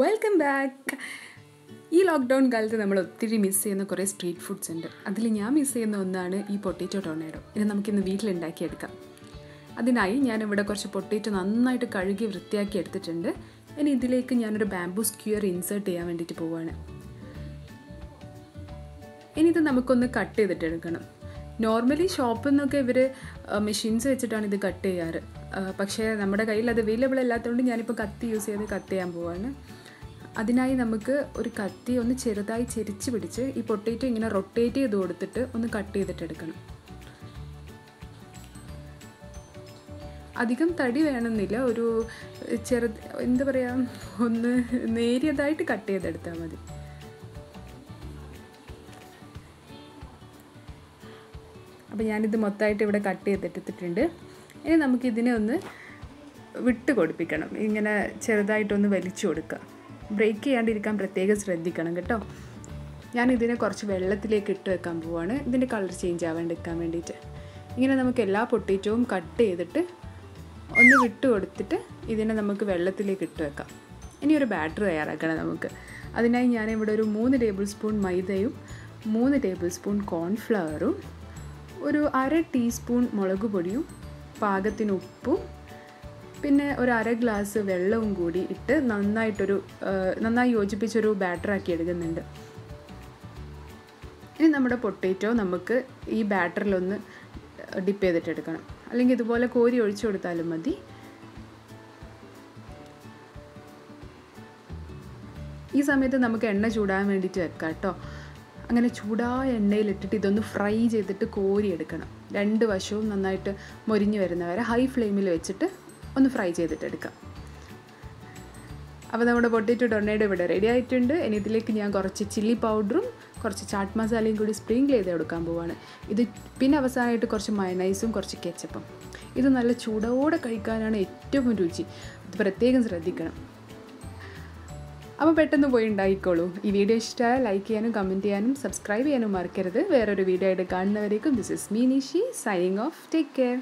Welcome back ഈ lockdown കാലത്ത് നമ്മൾ ഒത്തിരി മിസ് ചെയ്യുന്ന കുറേ സ്ട്രീറ്റ് ഫുഡ്സ് ഉണ്ട്. അതിൽ ഞാൻ മിസ് ചെയ്യുന്ന ഒന്നാണ് ഈ പൊട്ടേറ്റോ ടൊണേഡോ ഇത് നമുക്കിന്ന് വീട്ടിലുണ്ടാക്കിയെടുക്കാം. അതിനായി ഞാനിവിടെ കുറച്ച് പൊട്ടേറ്റോ നന്നായിട്ട് കഴുകി വൃത്തിയാക്കി എടുത്തിട്ടുണ്ട്. ഇനി ഇതിലേക്ക് ഞാനൊരു ബാംബൂ സ്ക്യൂർ ഇൻസേർട്ട് ചെയ്യാൻ വേണ്ടിയിട്ട് പോവുകയാണ് ഇനി ഇത് നമുക്കൊന്ന് കട്ട് ചെയ്തിട്ട് എടുക്കണം. നോർമലി ഷോപ്പിൽ നിന്നൊക്കെ ഇവർ മെഷീൻസ് വെച്ചിട്ടാണ് ഇത് കട്ട് ചെയ്യാറ്. പക്ഷേ നമ്മുടെ കയ്യിൽ അത് അവൈലബിൾ അല്ലാത്തതുകൊണ്ട് ഞാനിപ്പോൾ കത്തി യൂസ് ചെയ്ത് കട്ട് ചെയ്യാൻ പോവാണ്. അതിനായി നമുക്ക് ഒരു കത്തി ഒന്ന് ചെറുതായി ചെരിച്ച് പിടിച്ച് ഈ പൊട്ടേറ്റോ ഇങ്ങനെ റൊട്ടേറ്റ് ചെയ്ത് കൊടുത്തിട്ട് ഒന്ന് കട്ട് ചെയ്തിട്ട് എടുക്കണം. അധികം തടി വേണമെന്നില്ല ഒരു ചെറു എന്താ പറയുക ഒന്ന് നേരിയതായിട്ട് കട്ട് ചെയ്തെടുത്താൽ മതി. അപ്പോൾ ഞാനിത് മൊത്തമായിട്ട് ഇവിടെ കട്ട് ചെയ്തെടുത്തിട്ടുണ്ട്. ഇനി നമുക്കിതിനെ ഒന്ന് വിട്ട് കൊടുപ്പിക്കണം. ഇങ്ങനെ ചെറുതായിട്ടൊന്ന് വലിച്ചു കൊടുക്കുക. ബ്രേക്ക് ചെയ്യാണ്ടിരിക്കാൻ പ്രത്യേകം ശ്രദ്ധിക്കണം കേട്ടോ. ഞാൻ ഇതിനെ കുറച്ച് വെള്ളത്തിലേക്ക് ഇട്ട് വെക്കാൻ പോവാണ്. ഇതിന്റെ കളർ ചേഞ്ച് ആവാണ്ടിരിക്കാൻ വേണ്ടിയിട്ട്. ഇങ്ങനെ നമുക്ക് എല്ലാ പൊട്ടേറ്റവും കട്ട് ചെയ്തിട്ട് ഒന്ന് വിട്ട് കൊടുത്തിട്ട് ഇതിനെ നമുക്ക് വെള്ളത്തിലേക്ക് ഇട്ട് വെക്കാം. ഇനി ഒരു ബാറ്റർ തയ്യാറാക്കണം നമുക്ക്. അതിനായി ഞാൻ ഇവിടെ ഒരു മൂന്ന് ടേബിൾ സ്പൂൺ മൈദയും മൂന്ന് ടേബിൾ സ്പൂൺ കോൺഫ്ലവറും ഒരു അര ടീസ്പൂൺ മുളക് പൊടിയും പാകത്തിന് ഉപ്പും പിന്നെ ഒരു അര ഗ്ലാസ് വെള്ളവും കൂടി ഇട്ട് നന്നായിട്ടൊരു നന്നായി യോജിപ്പിച്ചൊരു ബാറ്ററാക്കി എടുക്കുന്നുണ്ട്. ഇനി നമ്മുടെ പൊട്ടേറ്റോ നമുക്ക് ഈ ബാറ്ററിലൊന്ന് ഡിപ്പ് ചെയ്തിട്ടെടുക്കണം. അല്ലെങ്കിൽ ഇതുപോലെ കോരി ഒഴിച്ചു കൊടുത്താലും മതി. ഈ സമയത്ത് നമുക്ക് എണ്ണ ചൂടാൻ വേണ്ടിയിട്ട് വെക്കാം കേട്ടോ. അങ്ങനെ ചൂടായ എണ്ണയിലിട്ടിട്ട് ഇതൊന്ന് ഫ്രൈ ചെയ്തിട്ട് കോരിയെടുക്കണം. രണ്ട് വശവും നന്നായിട്ട് മൊരിഞ്ഞ് വരുന്നവരെ ഹൈ ഫ്ലെയിമിൽ വെച്ചിട്ട് ഒന്ന് ഫ്രൈ ചെയ്തിട്ടെടുക്കാം അപ്പോൾ നമ്മുടെ പൊട്ടേറ്റോ ടൊർണേഡോ ഇവിടെ റെഡി ആയിട്ടുണ്ട്. ഇനി ഇതിലേക്ക് ഞാൻ കുറച്ച് ചില്ലി പൗഡറും കുറച്ച് ചാട്ട് മസാലയും കൂടി സ്പ്രിങ്കിൾ ചെയ്ത് കൊടുക്കാൻ പോവാണ്. ഇത് പിന്നെ അവസാനമായിട്ട് കുറച്ച് മയനൈസും കുറച്ച് കെച്ചപ്പും ഇത് നല്ല ചൂടോടെ കഴിക്കാനാണ് ഏറ്റവും രുചി. ഇത് പ്രത്യേകം ശ്രദ്ധിക്കണം. അപ്പോൾ പെട്ടെന്ന് പോയി ഉണ്ടായിക്കോളൂ. ഈ വീഡിയോ ഇഷ്ടമായ ലൈക്ക് ചെയ്യാനും കമന്റ് ചെയ്യാനും സബ്സ്ക്രൈബ് ചെയ്യാനും മറക്കരുത്. വേറൊരു വീഡിയോ ആയിട്ട് കാണുന്നവരേക്കും this is Meenishi signing off take care